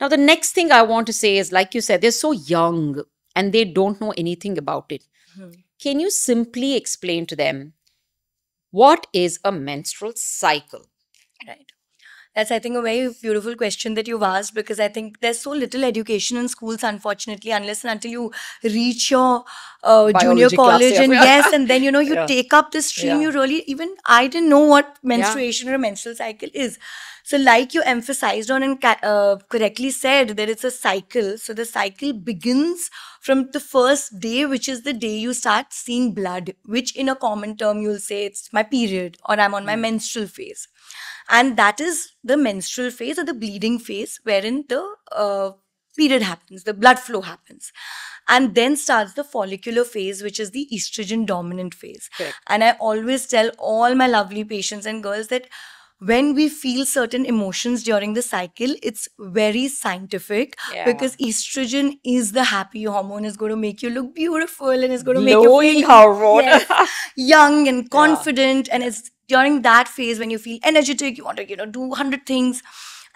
Now, the next thing I want to say is like you said, they're so young and they don't know anything about it. Hmm. Can you simply explain to them what is a menstrual cycle? Right. That's, I think, a very beautiful question that you've asked because I think there's so little education in schools, unfortunately, unless and until you reach your uh, junior class, college. yeah. And yes, and then, you know, you Yeah. take up this stream, you really, even I didn't know what menstruation or a menstrual cycle is. So, like you emphasized on and ca- uh, correctly said, that it's a cycle. So, the cycle begins from the first day, which is the day you start seeing blood, which in a common term you'll say it's my period or I'm on my menstrual phase. And that is the menstrual phase or the bleeding phase, wherein the uh, period happens, the blood flow happens. And then starts the follicular phase, which is the estrogen dominant phase. Correct. And I always tell all my lovely patients and girls that when we feel certain emotions during the cycle, it's very scientific Yeah. because estrogen is the happy hormone, is going to make you look beautiful and is going to make you feel hormone. Yes. young and confident. And it's during that phase when you feel energetic, you want to, you know, do 100 things.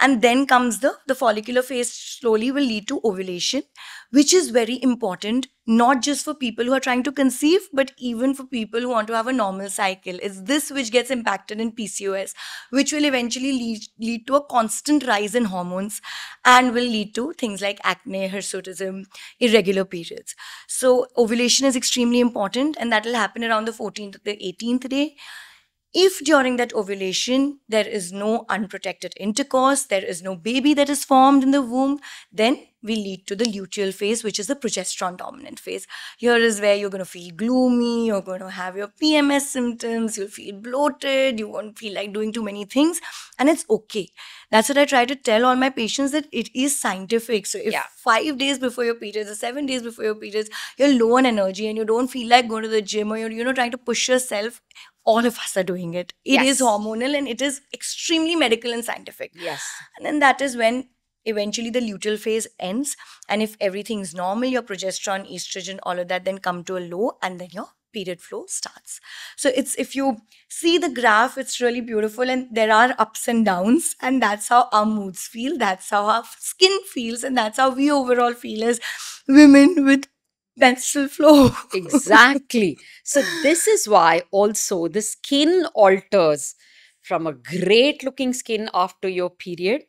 And then comes the, the follicular phase slowly will lead to ovulation, which is very important, not just for people who are trying to conceive, but even for people who want to have a normal cycle. It's this which gets impacted in PCOS, which will eventually lead, lead to a constant rise in hormones and will lead to things like acne, hirsutism, irregular periods. So ovulation is extremely important and that will happen around the 14th to the 18th day. If during that ovulation there is no unprotected intercourse, there is no baby that is formed in the womb, then we lead to the luteal phase, which is the progesterone dominant phase. Here is where you're going to feel gloomy, you're going to have your PMS symptoms, you'll feel bloated, you won't feel like doing too many things, and it's okay. That's what I try to tell all my patients that it is scientific. So if Yeah. five days before your periods or seven days before your periods, you're low on energy and you don't feel like going to the gym or you're you know trying to push yourself, all of us are doing it. It is Yes. hormonal and it is extremely medical and scientific. yes. And then that is when eventually the luteal phase ends. And if everything is normal, your progesterone, estrogen, all of that then come to a low and then your period flow starts. So it's if you see the graph, it's really beautiful and there are ups and downs. And that's how our moods feel. That's how our skin feels. And that's how we overall feel as women with menstrual flow. Exactly. so, this is why also the skin alters from a great looking skin after your period.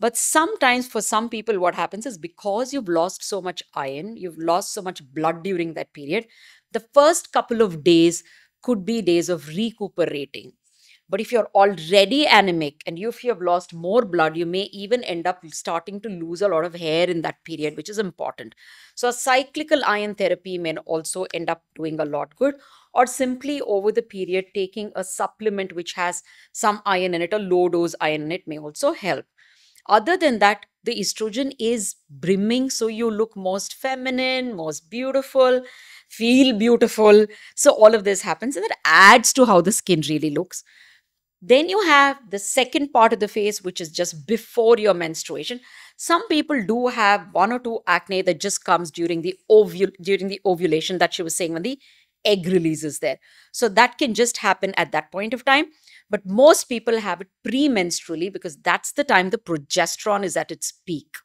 But sometimes, for some people, what happens is because you've lost so much iron, you've lost so much blood during that period, the first couple of days could be days of recuperating. But if you're already anemic and if you have lost more blood, you may even end up starting to lose a lot of hair in that period, which is important. So, a cyclical iron therapy may also end up doing a lot good, or simply over the period, taking a supplement which has some iron in it, a low dose iron in it, may also help. Other than that, the estrogen is brimming, so you look most feminine, most beautiful, feel beautiful. So, all of this happens, and that adds to how the skin really looks. Then you have the second part of the face, which is just before your menstruation. Some people do have one or two acne that just comes during the ovul during the ovulation that she was saying when the egg releases there. So that can just happen at that point of time. But most people have it premenstrually because that's the time the progesterone is at its peak.